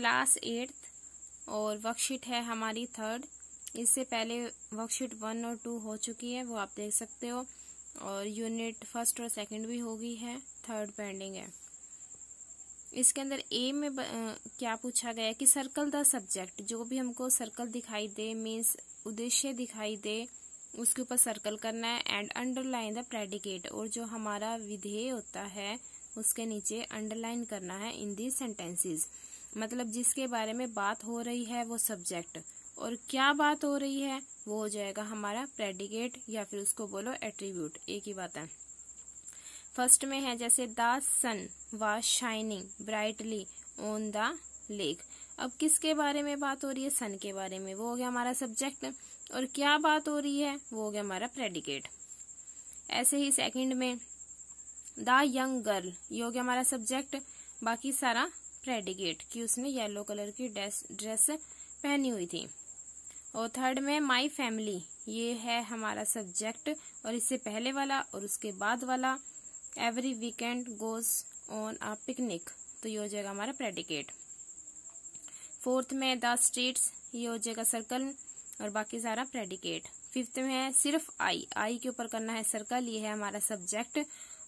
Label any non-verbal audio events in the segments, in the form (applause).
Class eighth और worksheet है हमारी थर्ड इससे पहले वर्कशीट वन और टू हो चुकी है वो आप देख सकते हो। और यूनिट फ़र्स्ट और सेकंड भी हो गई है थर्ड पेंडिंग है। इसके अंदर ए में ब, आ, क्या पूछा गया है कि सर्कल द सब्जेक्ट जो भी हमको सर्कल दिखाई दे मीन्स उद्देश्य दिखाई दे उसके ऊपर सर्कल करना है एंड अंडरलाइन द प्रेडिकेट और जो हमारा विधेय होता है उसके नीचे अंडरलाइन करना है इन दी सेंटेंसेस मतलब जिसके बारे में बात हो रही है वो सब्जेक्ट और क्या बात हो रही है, वो हो जाएगा हमारा प्रेडिकेट या फिर उसको बोलो एट्रीब्यूट एक ही बात है। फ़र्स्ट में है जैसे the sun was shining brightly on the lake. अब किसके बारे में बात हो रही है? सन के बारे में। वो हो गया हमारा सब्जेक्ट और क्या बात हो रही है? वो हो गया हमारा प्रेडिकेट ऐसे ही सेकंड में द यंग गर्ल। ये हो गया हमारा सब्जेक्ट बाकी सारा प्रेडिकेट कि उसने येलो कलर की ड्रेस पहनी हुई थी। और थर्ड में माई फैमिली ये है हमारा सब्जेक्ट और इससे पहले वाला और उसके बाद वाला every weekend goes on a picnic तो ये हो जाएगा हमारा प्रेडिकेट फोर्थ में द स्ट्रीट्स ये हो जाएगा सर्कल और बाकी सारा प्रेडिकेट फिफ्थ में है सिर्फ़ आई आई के ऊपर करना है सर्कल ये है हमारा सब्जेक्ट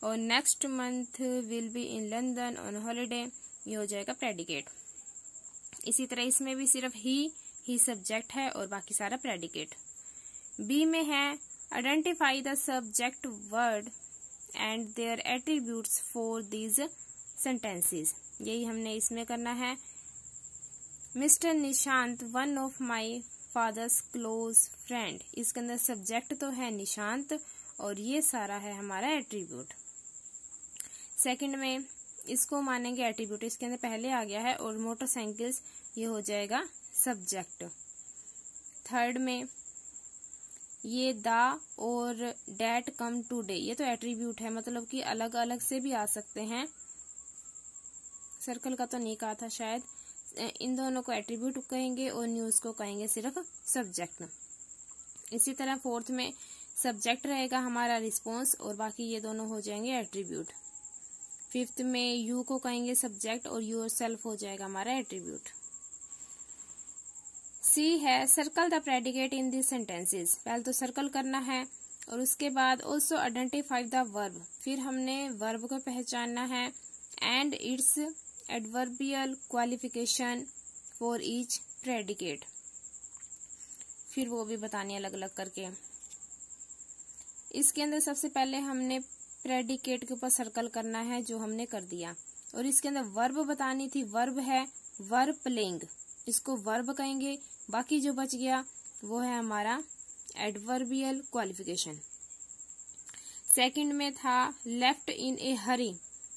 और next month will be in London on holiday ये हो जाएगा प्रेडिकेट इसी तरह इसमें भी सिर्फ़ ही ही सब्जेक्ट है और बाकी सारा प्रेडिकेट बी में है identify the subject word and their attributes for these sentences यही हमने इसमें करना है. Mister Nishant one of my father's close friend इसके अंदर सब्जेक्ट तो है निशांत और ये सारा है हमारा एट्रीब्यूट सेकंड में इसको मानेंगे एट्रीब्यूट इसके अंदर पहले आ गया है और मोटरसाइकिल्स ये हो जाएगा सब्जेक्ट थर्ड में, ये द और डेट कम टूडे ये तो एट्रीब्यूट है मतलब कि अलग अलग से भी आ सकते हैं. सर्कल का तो नहीं कहा था शायद. इन दोनों को एट्रीब्यूट कहेंगे और न्यूज़ को कहेंगे सिर्फ़ सब्जेक्ट इसी तरह फोर्थ में सब्जेक्ट रहेगा हमारा रिस्पॉन्स और बाकी ये दोनों हो जाएँगे एट्रीब्यूट फिफ्थ में यू को कहेंगे सब्जेक्ट और यूर सेल्फ हो जाएगा हमारा एट्रीब्यूट सी है circle the predicate in this sentences पहले तो सर्कल करना है, और उसके बाद ऑल्सो आइडेंटिफाई द वर्ब फिर हमने वर्ब को पहचानना है and its adverbial qualification for each predicate फिर वो भी बतानी अलग अलग करके. इसके अंदर सबसे पहले हमने प्रेडिकेट के ऊपर सर्कल करना है, जो हमने कर दिया। और इसके अंदर वर्ब बतानी थी वर्ब है वर्ब प्लेइंग इसको वर्ब कहेंगे, बाकी जो बच गया, वो है हमारा एडवर्बियल क्वालिफिकेशन सेकंड में था लेफ़्ट इन ए हरी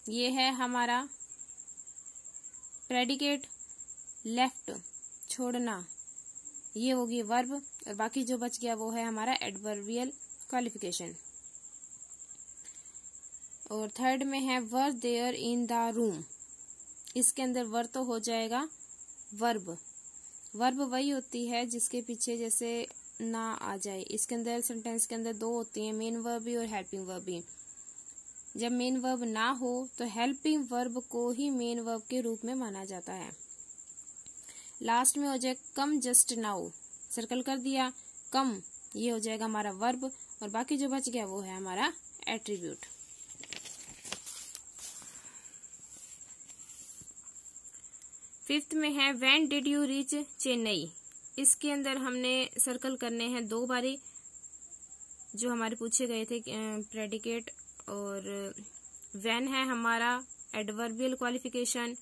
ये है हमारा प्रेडिकेट लेफ़्ट छोड़ना। ये होगी वर्ब और बाकी जो बच गया, वो है हमारा एडवर्बियल क्वालिफिकेशन और थर्ड में है where there in the room इसके अंदर वर तो हो जाएगा वर्ब वर्ब वही होती है जिसके पीछे जैसे ना आ जाए। इसके अंदर सेंटेंस के अंदर दो होती हैं मेन वर्ब भी और हेल्पिंग वर्ब भी जब मेन वर्ब ना हो तो हेल्पिंग वर्ब को ही मेन वर्ब के रूप में माना जाता है। लास्ट में हो जाए कम जस्ट नाउ सर्कल कर दिया कम ये हो जाएगा हमारा वर्ब और बाकी जो बच गया वो है हमारा एट्रीब्यूट फिफ्थ में है when did you reach Chennai इसके अंदर हमने सर्कल करने हैं दो बारी, जो हमारे पूछे गए थे प्रेडिकेट और वेन है हमारा एडवर्बियल क्वालिफिकेशन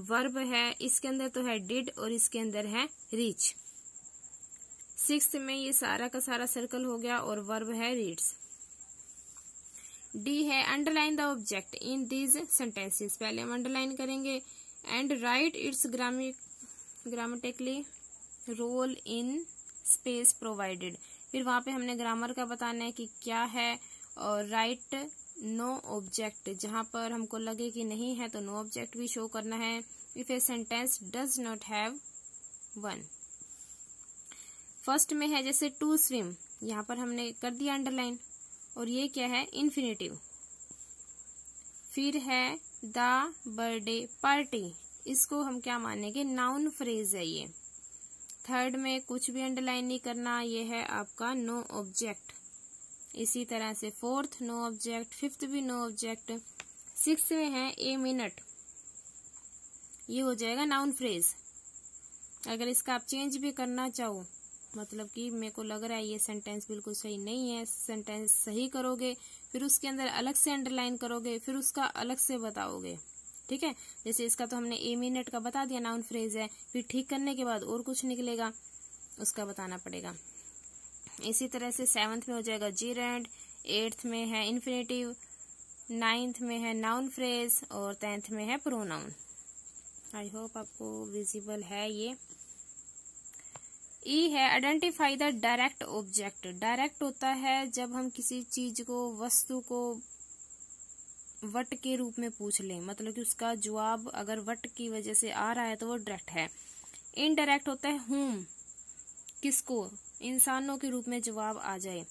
वर्ब है, इसके अंदर तो है डिड और इसके अंदर है रीच सिक्स में ये सारा का सारा सर्कल हो गया और वर्ब है रीड्स डी है underline the object in these sentences पहले हम अंडरलाइन करेंगे and write its grammatically role in space provided फिर वहाँ पे हमने ग्रामर का बताना है कि क्या है, और राइट नो ऑब्जेक्ट जहाँ पर हमको लगे कि नहीं है तो नो ऑब्जेक्ट भी शो करना है। If a sentence does not have one first में है जैसे टू स्विम यहाँ पर हमने कर दिया अंडरलाइन और ये क्या है इन्फिनेटिव फिर है द बर्थडे पार्टी। इसको हम क्या मानेंगे? नाउन फ्रेज है ये। थर्ड में कुछ भी अंडरलाइन नहीं करना, ये है आपका नो ऑब्जेक्ट इसी तरह से फोर्थ नो ऑब्जेक्ट फिफ्थ भी नो ऑब्जेक्ट सिक्स में है ए मिनट ये हो जाएगा नाउन फ्रेज अगर इसका आप चेंज भी करना चाहो मतलब कि मेरे को लग रहा है ये सेंटेंस बिल्कुल सही नहीं है। सेंटेंस सही करोगे, फिर उसके अंदर अलग से अंडरलाइन करोगे, फिर उसका अलग से बताओगे। ठीक है? जैसे इसका तो हमने ए मिनट का बता दिया नाउन फ्रेज है। फिर ठीक करने के बाद और कुछ निकलेगा, उसका बताना पड़ेगा। इसी तरह से सेवन्थ में हो जाएगा जी रेंड एट्थ में है इन्फिनेटिव नाइन्थ में है नाउन फ्रेज और टेंथ में है प्रोनाउन आई होप आपको विजिबल है ये। ई e है identify the direct object direct होता है जब हम किसी चीज़ को, वस्तु को वट के रूप में पूछ लें। मतलब कि उसका जवाब अगर वट की वजह से आ रहा है तो वो डायरेक्ट है। इनडायरेक्ट होता है हुम किसको, इंसानों के रूप में जवाब आ जाए।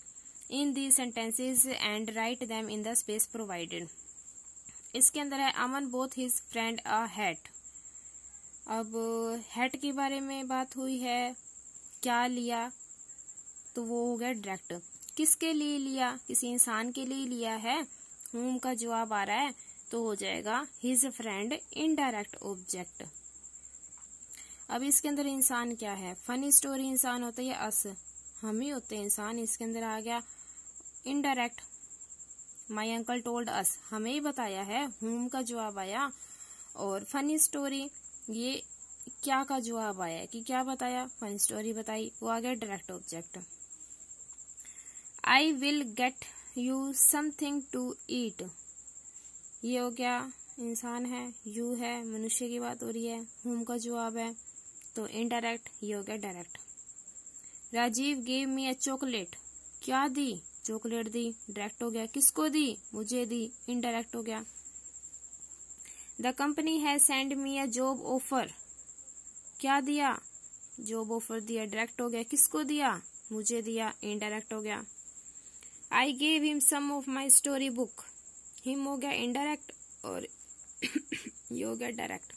In the sentences and write them in the space provided इसके अंदर है, Aman bought his friend a hat अब हैट के बारे में बात हुई है। क्या लिया? तो वो हो गया डायरेक्ट किसके लिए लिया? किसी इंसान के लिए लिया है? होम का जवाब आ रहा है तो हो जाएगा हिज फ्रेंड इनडायरेक्ट ऑब्जेक्ट अब इसके अंदर इंसान क्या है? फनी स्टोरी इंसान होता है या अस हम ही होते हैं इंसान, इसके अंदर आ गया indirect my uncle told us हमें ही बताया है होम का जवाब आया और फनी स्टोरी ये क्या का जवाब आया कि क्या बताया? फन स्टोरी बताई। वो आ गया direct object I will get you something to eat ये हो गया, इंसान है यू है, मनुष्य की बात हो रही है हुम का जवाब है? तो इनडायरेक्ट ये हो गया direct Rajiv gave me a chocolate क्या दी? चॉकलेट दी। डायरेक्ट हो गया। किसको दी? मुझे दी। इनडायरेक्ट हो गया। The company has send me a job offer क्या दिया? जॉब ऑफ़र दिया डायरेक्ट हो गया। किसको दिया? मुझे दिया इनडायरेक्ट हो गया। I gave him some of my story book him हो गया इनडायरेक्ट और (coughs) ये हो गया डायरेक्ट